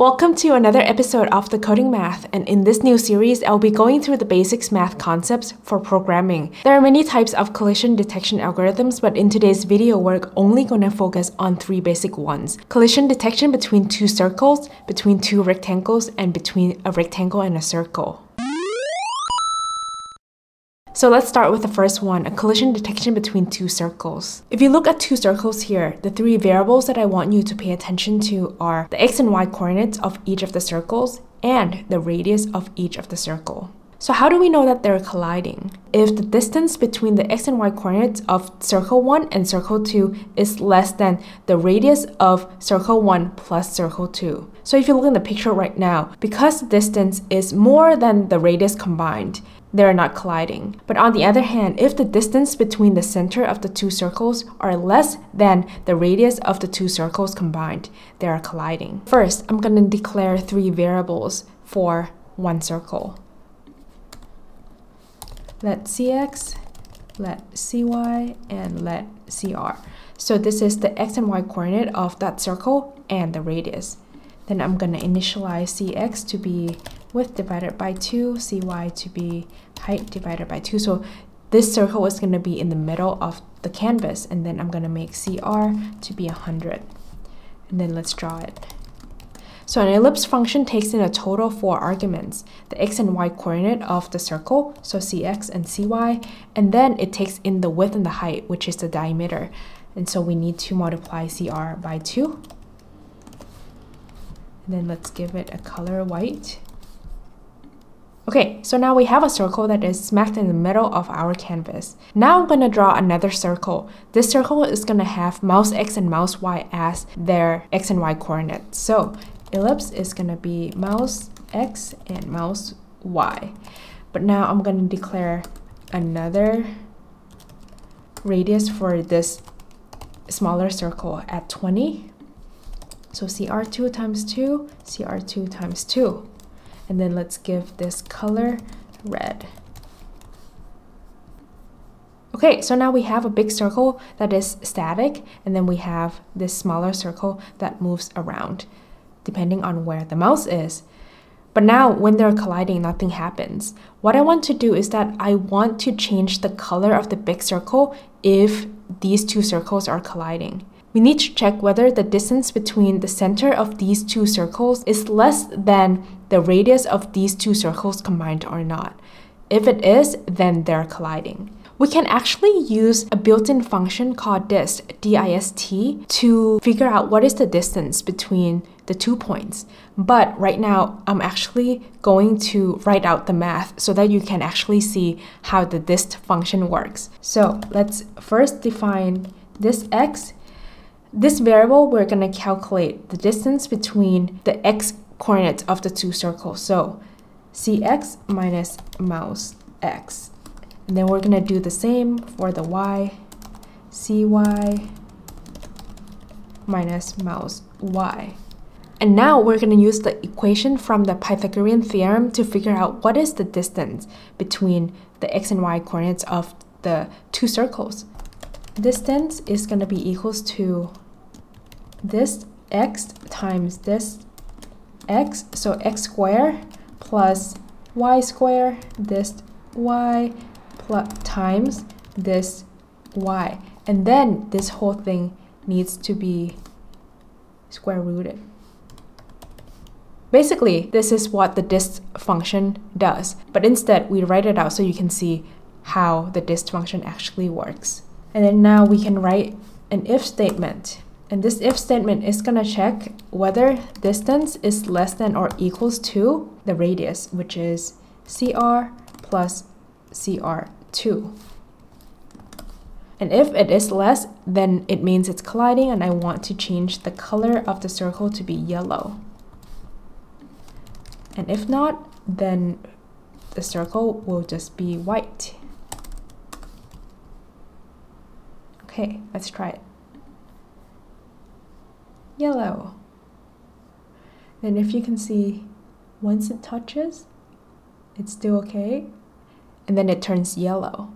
Welcome to another episode of the Coding Math, and in this new series, I'll be going through the basics math concepts for programming. There are many types of collision detection algorithms, but in today's video, we're only going to focus on three basic ones. Collision detection between two circles, between two rectangles, and between a rectangle and a circle. So let's start with the first one, a collision detection between two circles. If you look at two circles here, the three variables that I want you to pay attention to are the x and y coordinates of each of the circles and the radius of each of the circle. So how do we know that they're colliding? If the distance between the x and y coordinates of circle 1 and circle 2 is less than the radius of circle 1 plus circle 2. So if you look in the picture right now, because the distance is more than the radius combined, they're not colliding. But on the other hand, if the distance between the center of the two circles are less than the radius of the two circles combined, they are colliding. First, I'm going to declare three variables for one circle. Let cx, let cy, and let cr. So this is the x and y coordinate of that circle and the radius. Then I'm going to initialize cx to be width divided by 2, cy to be height divided by 2. So this circle is going to be in the middle of the canvas and then I'm going to make CR to be 100. And then let's draw it. So an ellipse function takes in a total of four arguments, the x and y coordinate of the circle, so cx and cy, and then it takes in the width and the height, which is the diameter. And so we need to multiply cr by 2. And then let's give it a color white. Okay, so now we have a circle that is smacked in the middle of our canvas. Now I'm going to draw another circle. This circle is going to have mouse x and mouse y as their x and y coordinates. So ellipse is going to be mouse x and mouse y. But now I'm going to declare another radius for this smaller circle at 20. So CR2 times 2, CR2 times 2. And then let's give this color red. Okay, so now we have a big circle that is static, and then we have this smaller circle that moves around, depending on where the mouse is. But now, when they're colliding, nothing happens. What I want to do is that I want to change the color of the big circle if these two circles are colliding. We need to check whether the distance between the center of these two circles is less than the radius of these two circles combined or not. If it is, then they're colliding. We can actually use a built-in function called dist, D-I-S-T, to figure out what is the distance between the two points. But right now, I'm actually going to write out the math so that you can actually see how the dist function works. So let's first define dist x this variable, we're going to calculate the distance between the x coordinates of the two circles. So cx minus mouse x. And then we're going to do the same for the y, cy minus mouse y. And now we're going to use the equation from the Pythagorean theorem to figure out what is the distance between the x and y coordinates of the two circles. Distance is going to be equals to dist x times this x, so x squared plus y squared, dist y plus times dist y. And then this whole thing needs to be square rooted. Basically, this is what the dist function does, but instead we write it out so you can see how the dist function actually works. And then now we can write an if statement and this if statement is going to check whether distance is less than or equals to the radius, which is CR plus CR2. And if it is less, then it means it's colliding and I want to change the color of the circle to be yellow. And if not, then the circle will just be white. Okay, let's try it yellow. And if you can see, once it touches, it's still okay, and then it turns yellow.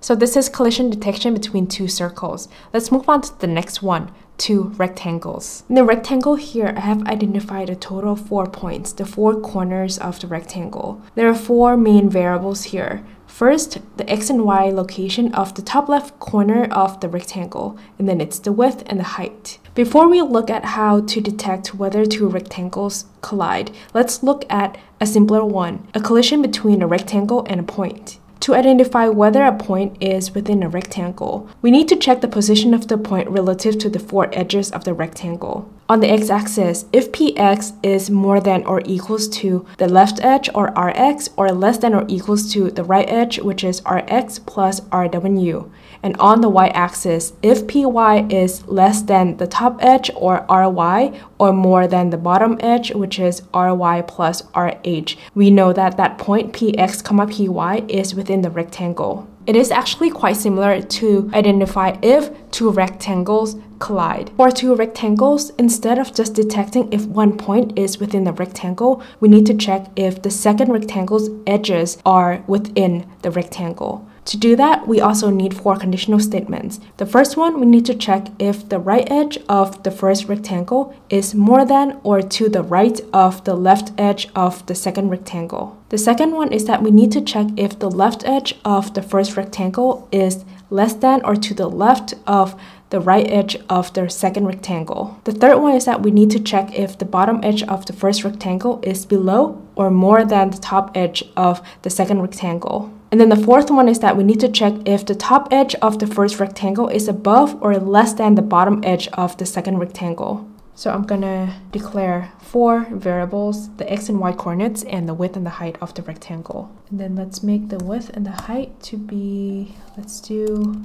So this is collision detection between two circles. Let's move on to the next one, two rectangles. In the rectangle here, I have identified a total of four points, the four corners of the rectangle. There are four main variables here. First, the x and y location of the top left corner of the rectangle, and then it's the width and the height. Before we look at how to detect whether two rectangles collide, let's look at a simpler one, a collision between a rectangle and a point. To identify whether a point is within a rectangle, we need to check the position of the point relative to the four edges of the rectangle. On the x-axis, if px is more than or equals to the left edge or rx or less than or equals to the right edge which is rx plus rw. And on the y-axis, if py is less than the top edge or ry or more than the bottom edge which is ry plus rh, we know that that point px, comma py is within the rectangle. It is actually quite similar to identify if two rectangles collide. For two rectangles, instead of just detecting if one point is within the rectangle, we need to check if the second rectangle's edges are within the rectangle. To do that, we also need four conditional statements. The first one, we need to check if the right edge of the first rectangle is more than or to the right of the left edge of the second rectangle. The second one is that we need to check if the left edge of the first rectangle is less than or to the left of the right edge of the second rectangle. The third one is that we need to check if the bottom edge of the first rectangle is below or more than the top edge of the second rectangle. And then the fourth one is that we need to check if the top edge of the first rectangle is above or less than the bottom edge of the second rectangle. So I'm gonna declare four variables, the x and y coordinates and the width and the height of the rectangle. And then let's make the width and the height to be, let's do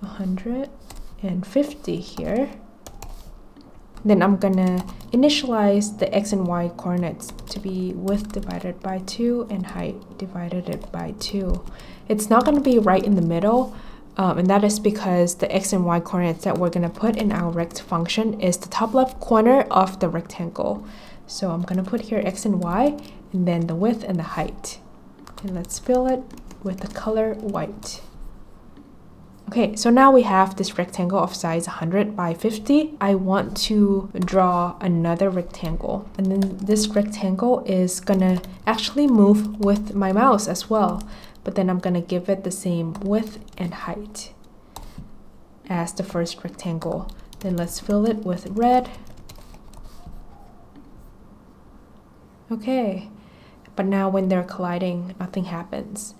150 here. Then I'm gonna initialize the x and y coordinates to be width divided by 2 and height divided by 2. It's not gonna be right in the middle, um, and that is because the x and y coordinates that we're gonna put in our rect function is the top left corner of the rectangle. So I'm gonna put here x and y, and then the width and the height. And let's fill it with the color white. Okay, so now we have this rectangle of size 100 by 50. I want to draw another rectangle. And then this rectangle is gonna actually move with my mouse as well. But then I'm gonna give it the same width and height as the first rectangle. Then let's fill it with red. Okay, but now when they're colliding, nothing happens.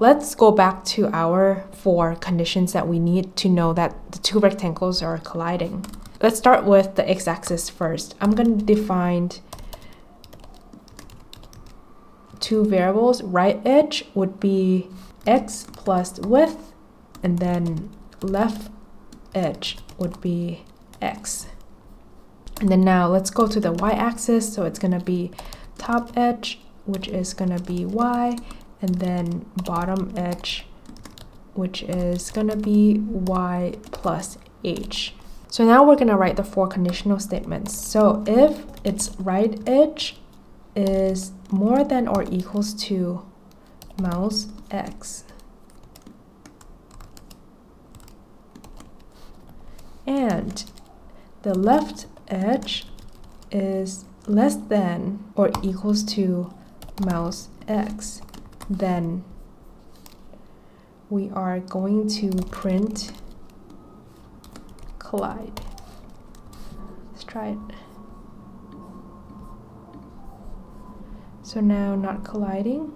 Let's go back to our four conditions that we need to know that the two rectangles are colliding. Let's start with the x-axis first. I'm going to define two variables. Right edge would be x plus width, and then left edge would be x. And then now let's go to the y-axis. So it's going to be top edge, which is going to be y, and then bottom edge which is gonna be y plus h. So now we're gonna write the four conditional statements. So if its right edge is more than or equals to mouse x and the left edge is less than or equals to mouse x then we are going to print collide. Let's try it. So now not colliding.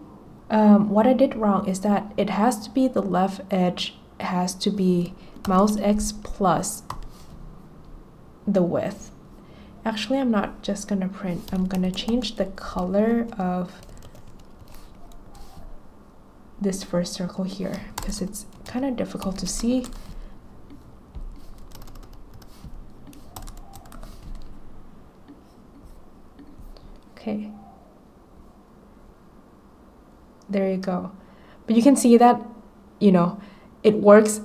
Um, what I did wrong is that it has to be the left edge has to be mouse x plus the width. Actually, I'm not just gonna print. I'm gonna change the color of this first circle here because it's kind of difficult to see. Okay. There you go. But you can see that, you know, it works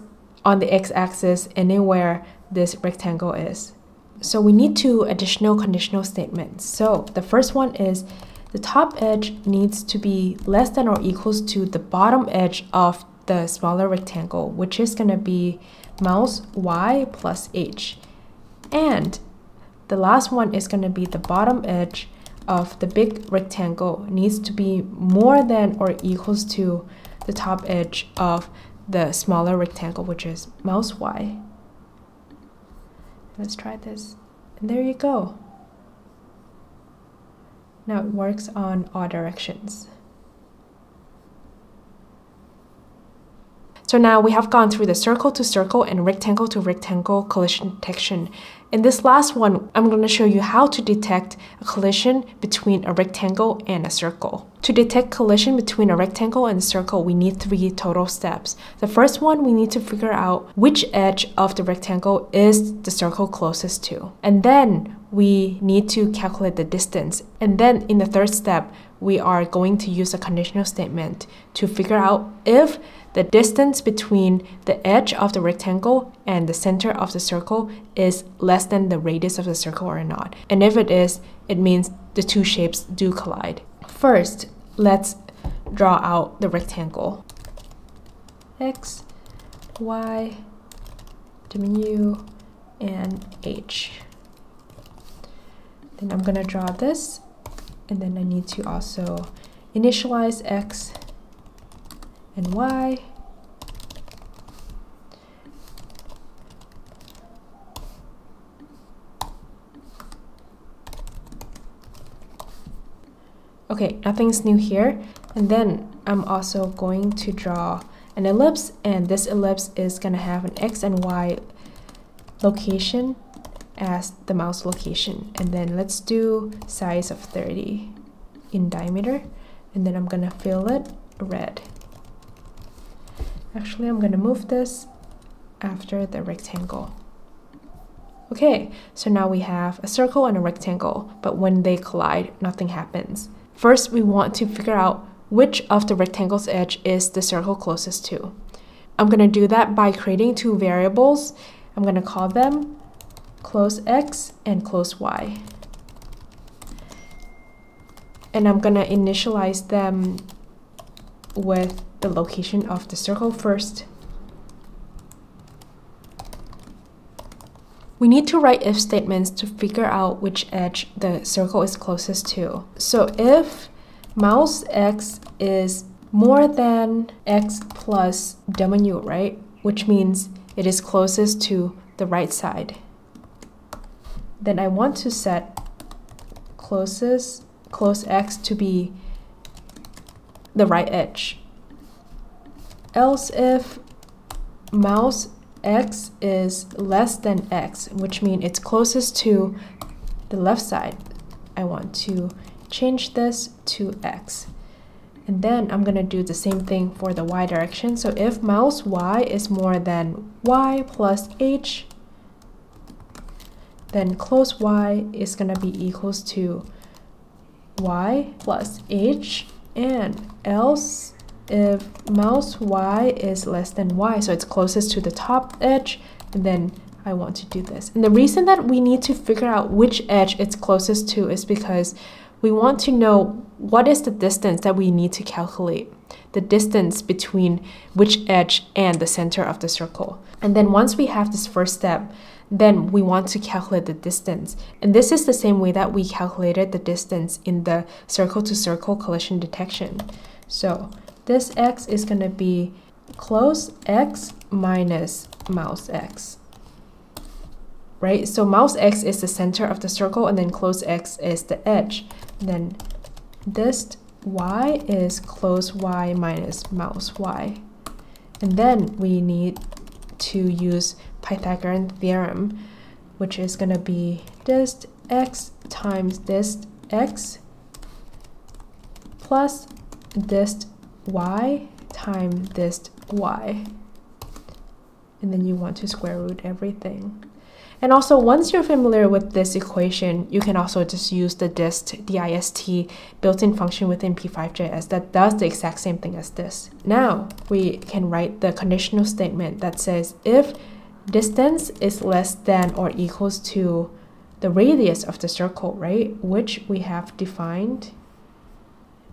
on the x-axis anywhere this rectangle is. So we need two additional conditional statements. So the first one is the top edge needs to be less than or equals to the bottom edge of the smaller rectangle, which is going to be mouse y plus h. And the last one is going to be the bottom edge of the big rectangle needs to be more than or equals to the top edge of the smaller rectangle, which is mouse Y. Let's try this. And there you go. Now it works on all directions. So now we have gone through the circle to circle and rectangle to rectangle collision detection. In this last one, I'm going to show you how to detect a collision between a rectangle and a circle. To detect collision between a rectangle and a circle, we need three total steps. The first one, we need to figure out which edge of the rectangle is the circle closest to. And then we need to calculate the distance. And then in the third step, we are going to use a conditional statement to figure out if the distance between the edge of the rectangle and the center of the circle is less than the radius of the circle or not. And if it is, it means the two shapes do collide. First, let's draw out the rectangle. X, Y, W, and H. Then I'm gonna draw this, and then I need to also initialize X and y. Okay, nothing's new here. And then I'm also going to draw an ellipse and this ellipse is going to have an x and y location as the mouse location. And then let's do size of 30 in diameter. And then I'm going to fill it red. Actually, I'm going to move this after the rectangle. Okay, so now we have a circle and a rectangle, but when they collide, nothing happens. First, we want to figure out which of the rectangle's edge is the circle closest to. I'm going to do that by creating two variables. I'm going to call them close x and close y. And I'm going to initialize them with the location of the circle first. We need to write if statements to figure out which edge the circle is closest to. So if mouse x is more than x plus w, right? Which means it is closest to the right side. Then I want to set closest close x to be the right edge else if mouse x is less than x, which means it's closest to the left side, I want to change this to x. And then I'm going to do the same thing for the y direction. So if mouse y is more than y plus h, then close y is going to be equals to y plus h and else if mouse y is less than y, so it's closest to the top edge, and then I want to do this. And the reason that we need to figure out which edge it's closest to is because we want to know what is the distance that we need to calculate, the distance between which edge and the center of the circle. And then once we have this first step, then we want to calculate the distance. And this is the same way that we calculated the distance in the circle to circle collision detection. So dist x is going to be close x minus mouse x. Right? So mouse x is the center of the circle and then close x is the edge. then dist y is close y minus mouse y. And then we need to use Pythagorean theorem, which is going to be dist x times dist x plus dist y times dist y. And then you want to square root everything. And also, once you're familiar with this equation, you can also just use the dist, dist built-in function within P5.js that does the exact same thing as this. Now, we can write the conditional statement that says if distance is less than or equals to the radius of the circle, right, which we have defined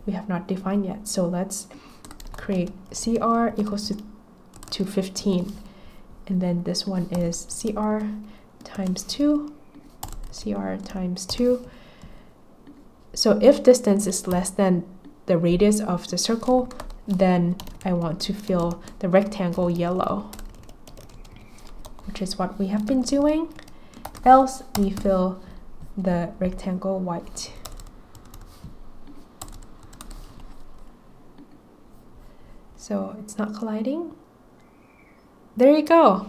we have not defined yet. So let's create CR equals to, to 15. And then this one is CR times 2, CR times 2. So if distance is less than the radius of the circle, then I want to fill the rectangle yellow, which is what we have been doing. Else, we fill the rectangle white. So it's not colliding. There you go.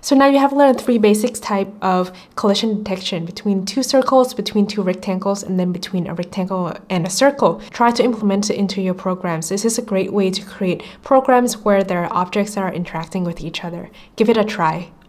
So now you have learned three basics type of collision detection between two circles, between two rectangles, and then between a rectangle and a circle. Try to implement it into your programs. This is a great way to create programs where there are objects that are interacting with each other. Give it a try.